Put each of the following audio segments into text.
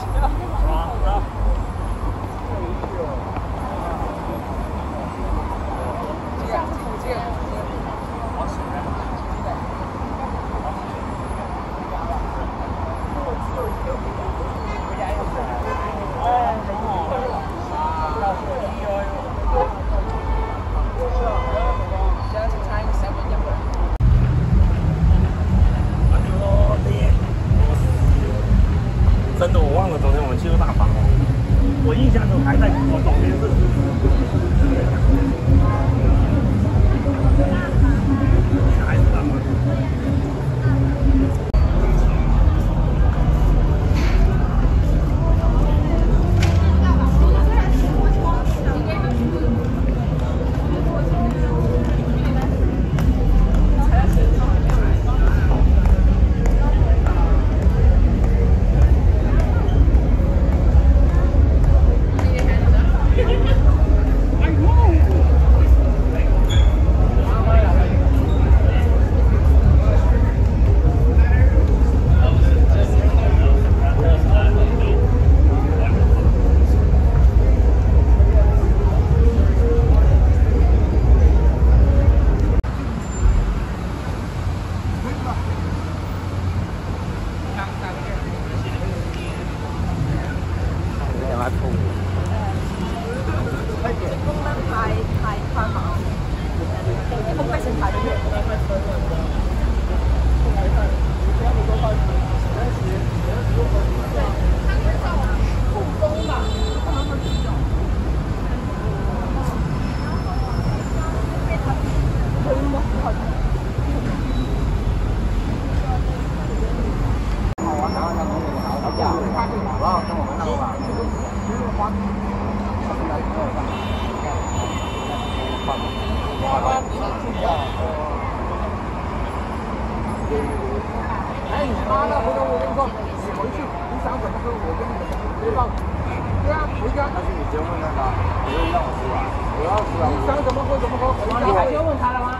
Yeah. 妈的，回头我跟你说，你回去你想怎么喝我跟你，对吧？对啊，回家。那是你结婚那个不用我是吧？我要是你想怎么喝怎么喝，你还询问他了吗？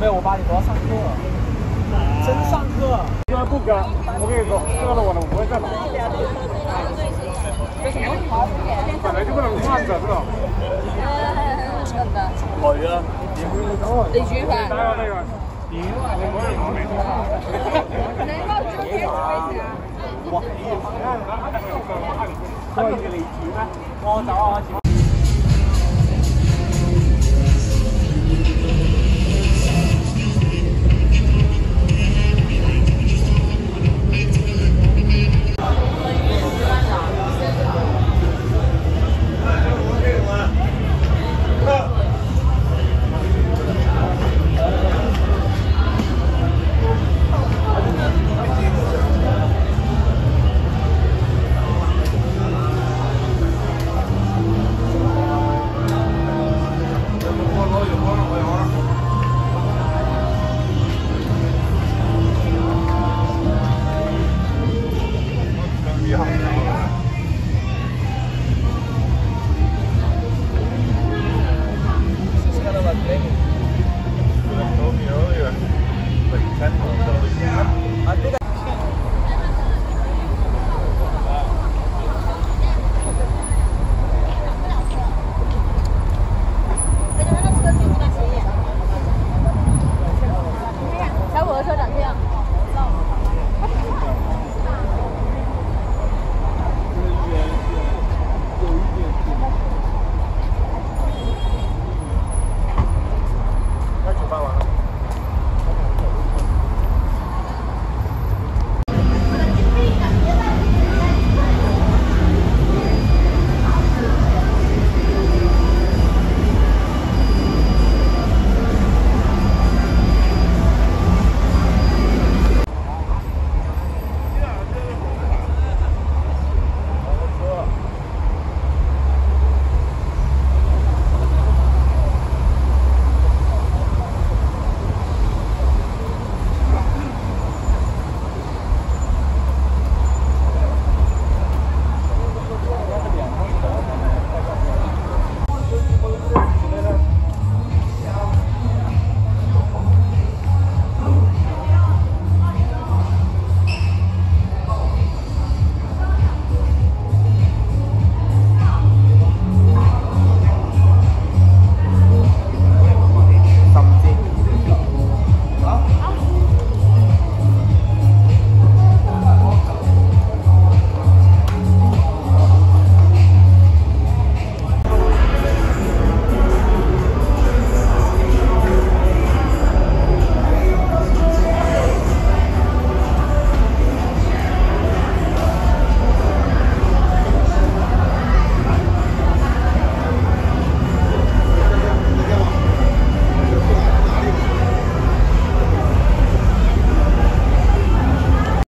没有我八点多要上课，真上课。哥，我跟你说，到了我了，我不会再来本来就不能看着，是吧？真的。可以啊。李局吧。你我那个。李局啊，我明你那个充电器啊？哇，好厉害！可以的，李局吗？我找啊。你好。